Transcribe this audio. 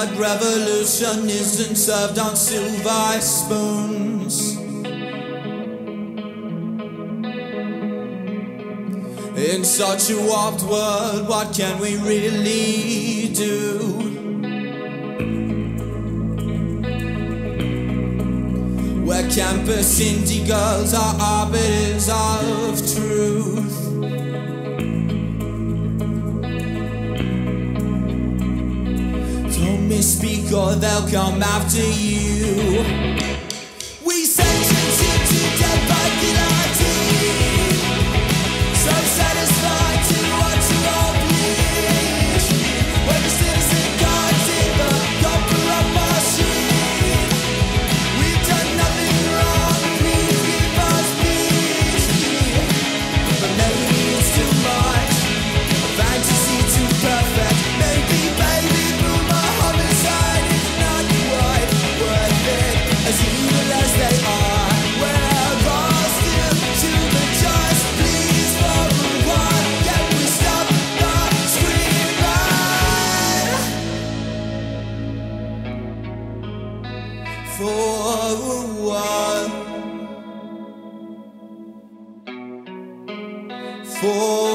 But revolution isn't served on silver spoons. In such a warped world, what can we really do? Where campus indie girls are arbiters of truth. speak or they'll come after you. for